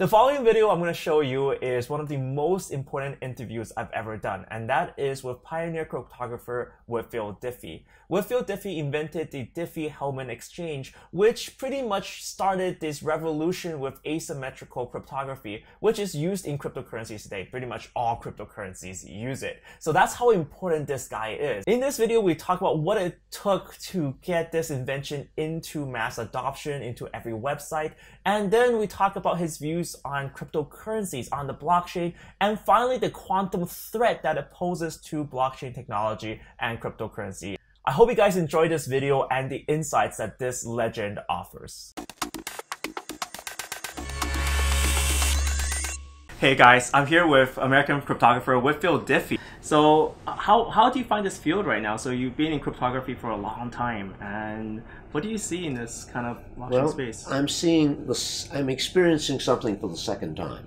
The following video I'm going to show you is one of the most important interviews I've ever done, and that is with pioneer cryptographer Whitfield Diffie. Whitfield Diffie invented the Diffie-Hellman exchange, which pretty much started this revolution with asymmetrical cryptography, which is used in cryptocurrencies today. Pretty much all cryptocurrencies use it. So that's how important this guy is. In this video, we talk about what it took to get this invention into mass adoption, into every website, and then we talk about his views on cryptocurrencies, on the blockchain, and finally the quantum threat that it poses to blockchain technology and cryptocurrency. I hope you guys enjoyed this video and the insights that this legend offers. Hey guys, I'm here with American cryptographer Whitfield Diffie. So, how, how do you find this field right now? So, you've been in cryptography for a long time, and what do you see in this kind of blockchain well, space? I'm seeing this. I'm experiencing something for the second time.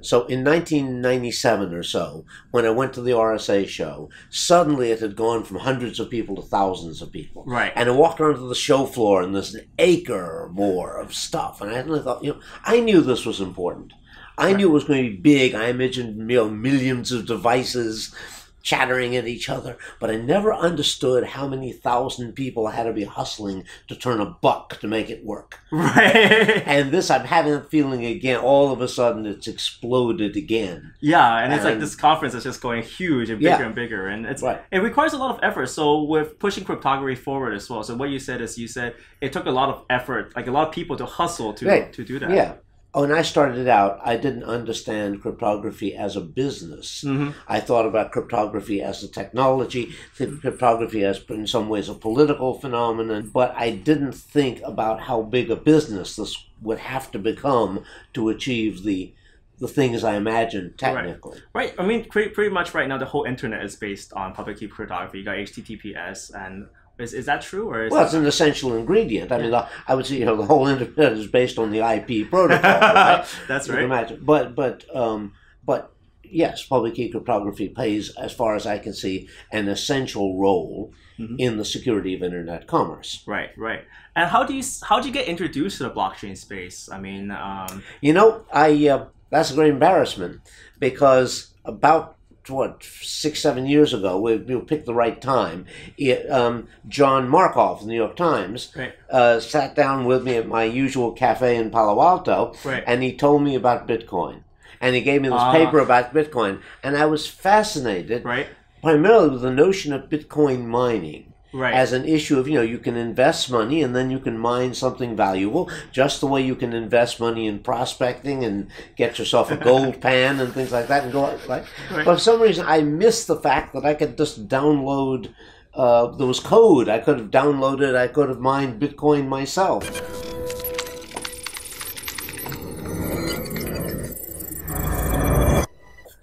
So in 1997 or so, when I went to the RSA show, suddenly it had gone from hundreds of people to thousands of people. Right. And I walked onto the show floor and there's an acre or more of stuff. And I thought, you know, I knew this was important. I right. knew it was going to be big. I imagined you know, millions of devices chattering at each other, but I never understood how many thousand people had to be hustling to turn a buck to make it work. Right. and this, I'm having a feeling again, all of a sudden it's exploded again. Yeah, and, and it's like this conference is just going huge and bigger yeah. and bigger, and it's right. it requires a lot of effort. So with pushing cryptography forward as well. So what you said is you said it took a lot of effort, like a lot of people to hustle to right. to do that. Yeah when I started out, I didn't understand cryptography as a business. Mm-hmm. I thought about cryptography as a technology, Think cryptography as, in some ways, a political phenomenon, but I didn't think about how big a business this would have to become to achieve the the things I imagined technically. Right. right. I mean, pretty, pretty much right now, the whole internet is based on public key cryptography. You got HTTPS and is, is that true or well, it's an essential ingredient. I mean, the, I would say you know the whole internet is based on the IP protocol. Right? That's right. Imagine, but but um, but yes, public key cryptography plays, as far as I can see, an essential role mm-hmm. in the security of internet commerce. Right, right. And how do you how do you get introduced to the blockchain space? I mean, um... you know, I uh, that's a great embarrassment because about what six seven years ago we, we picked the right time it, um, john markoff of the new york times right. uh, sat down with me at my usual cafe in palo alto right. and he told me about bitcoin and he gave me this uh, paper about bitcoin and i was fascinated right. primarily with the notion of bitcoin mining right. as an issue of you know you can invest money and then you can mine something valuable just the way you can invest money in prospecting and get yourself a gold pan and things like that and go right? right. but for some reason i missed the fact that i could just download uh, there was code i could have downloaded i could have mined bitcoin myself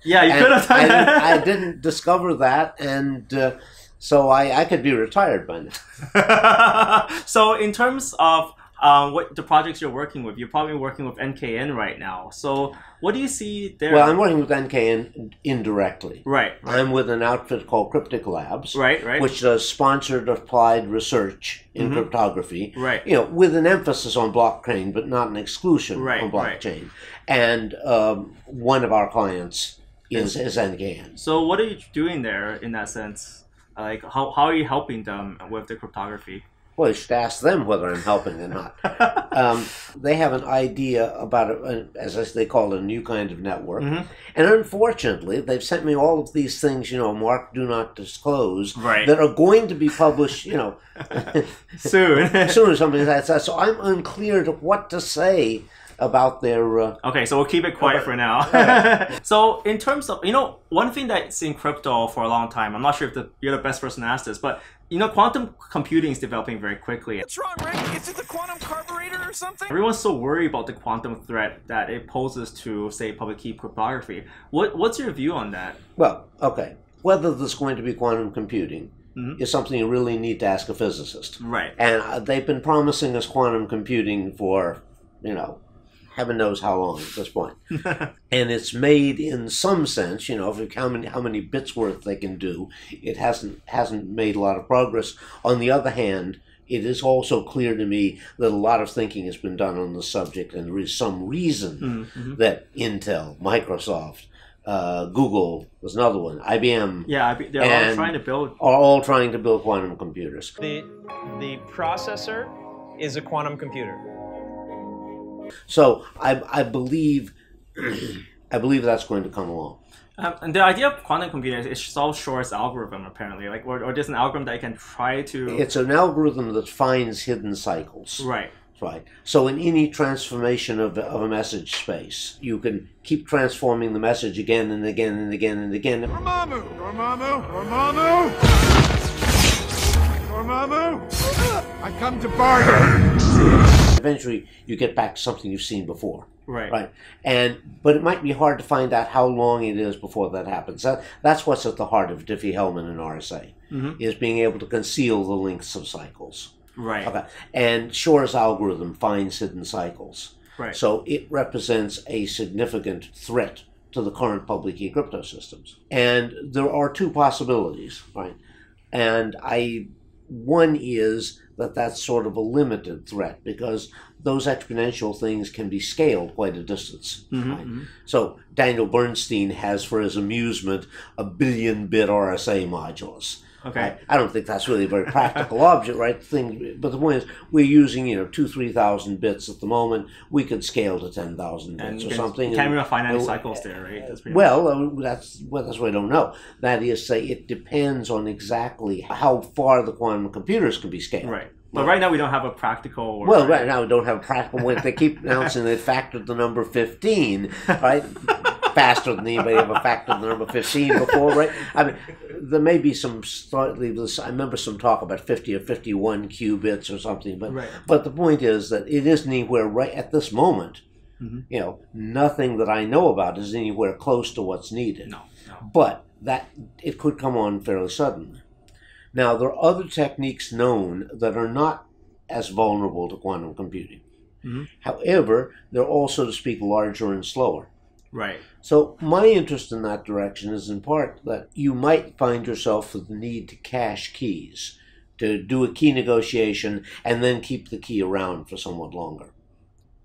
yeah you and could have done I, that. I didn't discover that and uh, so I, I could be retired by now. so in terms of um, what the projects you're working with, you're probably working with NKN right now. So what do you see there? Well, I'm working with NKN indirectly. Right. right. I'm with an outfit called Cryptic Labs. Right, right. Which does sponsored applied research in mm-hmm. cryptography. Right. You know, with an emphasis on blockchain, but not an exclusion right, on blockchain. Right. And um, one of our clients is, is NKN. So what are you doing there in that sense? Like, how, how are you helping them with the cryptography? Well, you should ask them whether I'm helping or not. um, they have an idea about, a, as they call it, a new kind of network. Mm-hmm. And unfortunately, they've sent me all of these things, you know, mark do not disclose, right. that are going to be published, you know, soon. soon or something like that. So I'm unclear to what to say about their. Uh, okay, so we'll keep it quiet for now. so, in terms of you know, one thing that's in crypto for a long time, I'm not sure if the, you're the best person to ask this, but you know, quantum computing is developing very quickly. What's wrong, Rick? Is it the quantum carburetor or something? Everyone's so worried about the quantum threat that it poses to, say, public key cryptography. What What's your view on that? Well, okay. Whether there's going to be quantum computing mm-hmm. is something you really need to ask a physicist. Right. And uh, they've been promising us quantum computing for, you know, heaven knows how long at this point. and it's made in some sense, you know, how many how many bits worth they can do. It hasn't hasn't made a lot of progress. On the other hand, it is also clear to me that a lot of thinking has been done on the subject, and there is some reason Mm-hmm. that Intel, Microsoft, uh, Google was another one, IBM, Yeah, they're all trying to build. are all trying to build quantum computers. The, the processor is a quantum computer. So I, I believe, I believe that's going to come along. Um, and the idea of quantum computers is solve Shor's algorithm apparently, like or, or there's an algorithm that you can try to. It's an algorithm that finds hidden cycles. right. Right. So in any transformation of, of a message space, you can keep transforming the message again and again and again and again. Dormammu! Dormammu! Dormammu! Dormammu! I come to bargain! Eventually, you get back to something you've seen before. Right. Right. And but it might be hard to find out how long it is before that happens. That, that's what's at the heart of Diffie-Hellman and RSA mm-hmm. is being able to conceal the lengths of cycles. Right. Okay. And Shor's algorithm finds hidden cycles. Right. So it represents a significant threat to the current public key crypto systems. And there are two possibilities, right? And I one is that that's sort of a limited threat because those exponential things can be scaled quite a distance. Mm-hmm, right? So Daniel Bernstein has for his amusement a billion bit RSA modulus. Okay. I, I don't think that's really a very practical object, right? Thing, but the point is, we're using you know two, three thousand bits at the moment. We could scale to ten thousand And bits or something. can't and- even find any well, cycles there, right? That's Well, uh, that's well, that's what I don't know. That is, say, it depends on exactly how far the quantum computers can be scaled. right. But right now we don't have a practical. Well, right now we don't have a practical way. They keep announcing they factored the number fifteen, right? Faster than anybody ever factored the number fifteen before, right? I mean, there may be some slightly. I remember some talk about fifty or fifty-one qubits or something, but Right. but the point is that it isn't anywhere right at this moment. Mm-hmm. You know, nothing that I know about is anywhere close to what's needed No. No. but that it could come on fairly suddenly. Now, there are other techniques known that are not as vulnerable to quantum computing. Mhm. However, they're also to speak, larger and slower. Right. So, my interest in that direction is in part that you might find yourself with the need to cache keys, to do a key negotiation, and then keep the key around for somewhat longer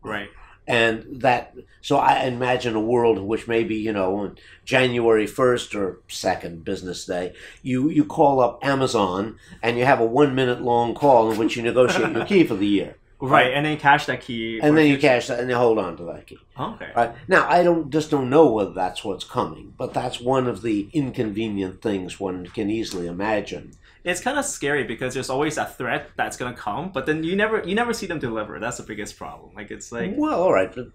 Right. and that so i imagine a world in which maybe you know on january 1st or 2nd business day you you call up amazon and you have a one minute long call in which you negotiate your key for the year Right. And then cache that key. and then you future- cache that and you hold on to that key Okay. right now i don't just don't know whether that's what's coming but that's one of the inconvenient things one can easily imagine It's kind of scary because there's always a threat that's gonna come, but then you never you never see them deliver. That's the biggest problem. Like it's like Well, all right, but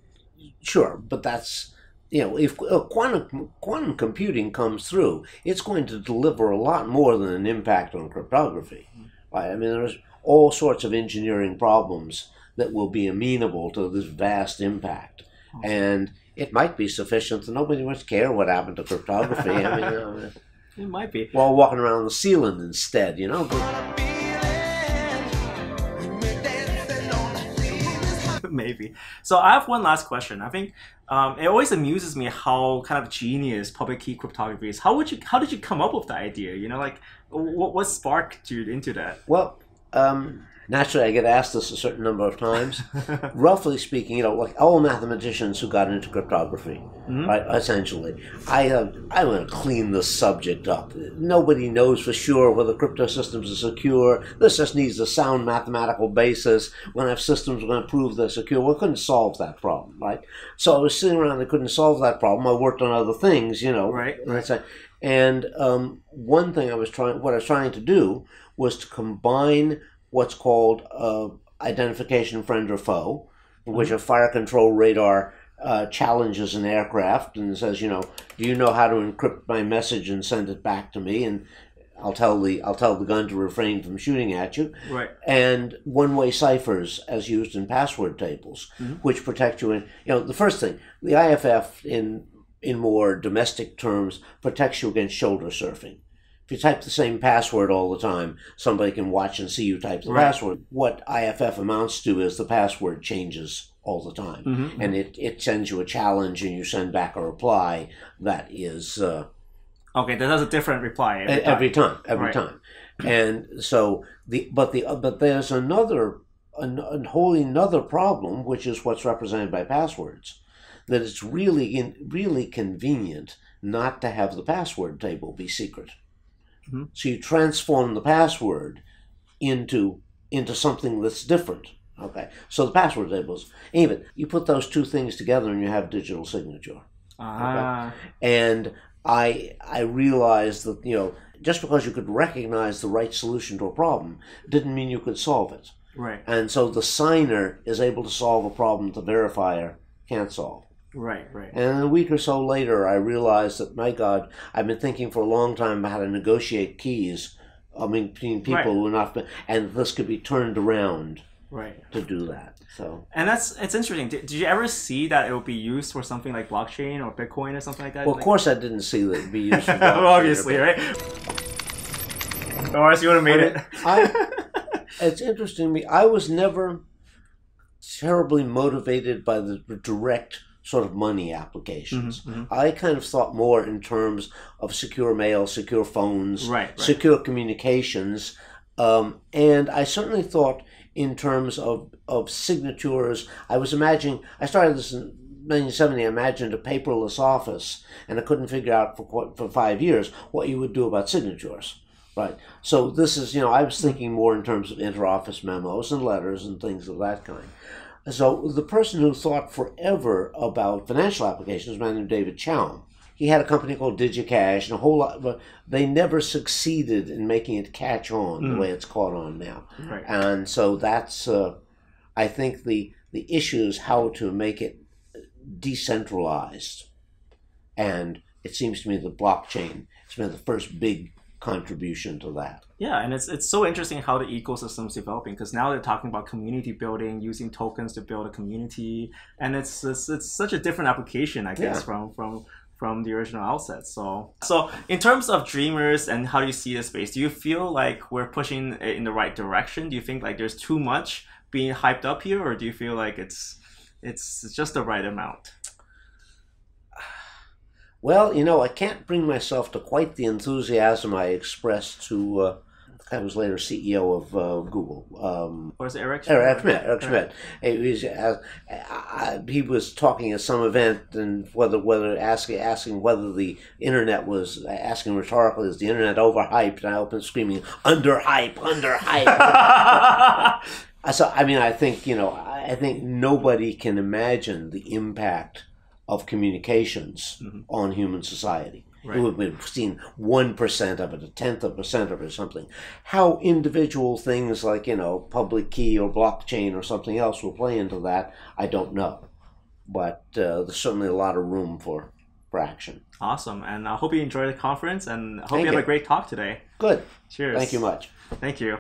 sure, but that's you know, if uh, quantum quantum computing comes through, it's going to deliver a lot more than an impact on cryptography. Right? I mean, there's all sorts of engineering problems that will be amenable to this vast impact, and it might be sufficient that nobody must care what happened to cryptography. I mean, you know, it might be. we're walking around the ceiling instead, you know. Maybe. So I have one last question. I think um, it always amuses me how kind of genius public key cryptography is. How would you? How did you come up with the idea? You know, like what, what sparked you into that? Well, um, naturally, I get asked this a certain number of times. Roughly speaking, you know, like all mathematicians who got into cryptography, right? Essentially, I have, I want to clean this subject up. Nobody knows for sure whether crypto systems are secure. This just needs a sound mathematical basis. When I have systems, we're going to prove they're secure. We couldn't solve that problem, right? So I was sitting around and couldn't solve that problem. I worked on other things, you know. Right, And And um, one thing I was trying, what I was trying to do was to combine what's called uh, identification friend or foe, in which a fire control radar uh, challenges an aircraft and says, you know, do you know how to encrypt my message and send it back to me? And I'll tell the I'll tell the gun to refrain from shooting at you. Right. And one-way ciphers as used in password tables, which protect you. In you know, the first thing, the IFF in in more domestic terms protects you against shoulder surfing. If you type the same password all the time, somebody can watch and see you type the Right. password. What IFF amounts to is the password changes all the time, Mhm. and it, it sends you a challenge, and you send back a reply that is uh, Okay, that has a different reply every time. every time, every Right. time. and so the but the but there's another a, a wholly another problem, which is what's represented by passwords, that it's really in, really convenient not to have the password table be secret. Mhm. So you transform the password into into something that's different. Okay, so the password tables, even you put those two things together and you have digital signature. Ah, And I I realized that you know just because you could recognize the right solution to a problem didn't mean you could solve it. right, And so the signer is able to solve a problem the verifier can't solve. Right, right. And a week or so later, I realized that my God, I've been thinking for a long time about how to negotiate keys. I mean, between people Right. who are not, and this could be turned around Right. to do that. So And that's it's interesting. Did, did you ever see that it would be used for something like blockchain or Bitcoin or something like that? Well, of course, I didn't see that it'd be used for Well, obviously, right? Or else you would have made I it. mean, I- It's interesting to me. I was never terribly motivated by the direct sort of money applications. Mhm, mhm. I kind of thought more in terms of secure mail, secure phones, Right, right. secure communications, um, and I certainly thought in terms of of signatures. I was imagining. I started this in 1970. I imagined a paperless office, and I couldn't figure out for for five years what you would do about signatures. Right. So this is, you know, I was thinking more in terms of interoffice memos and letters and things of that kind. So the person who thought forever about financial applications was a man named David Chaum. He had a company called DigiCash and a whole lot, but they never succeeded in making it catch on the Mm. way it's caught on now. Right. And so that's, uh, I think the the issue is how to make it decentralized. And it seems to me the blockchain has been the first big contribution to that. Yeah, and it's it's so interesting how the ecosystem is developing because now they're talking about community building, using tokens to build a community, and it's it's, it's such a different application, I guess, Yeah. from from from the original outset. So so in terms of dreamers and how do you see the space? Do you feel like we're pushing it in the right direction? Do you think like there's too much being hyped up here, or do you feel like it's it's just the right amount? Well, you know, I can't bring myself to quite the enthusiasm I expressed to. Uh, I was later CEO of uh, Google. Um, Or is it Eric? Eric Schmidt. Eric Schmidt. He was, uh, uh, he was talking at some event and whether whether asking asking whether the internet was asking rhetorically is the internet overhyped and I opened screaming underhype underhype. Uh, so I mean I think you know I I think nobody can imagine the impact of communications Mhm. on human society. Right. We've seen one percent of it, a tenth of a percent of it, or something. How individual things like you know public key or blockchain or something else will play into that, I don't know. But uh, there's certainly a lot of room for for action. Awesome, and I hope you enjoy the conference, and I hope Thank you have you. a great talk today. Good. Cheers. Thank you much. Thank you.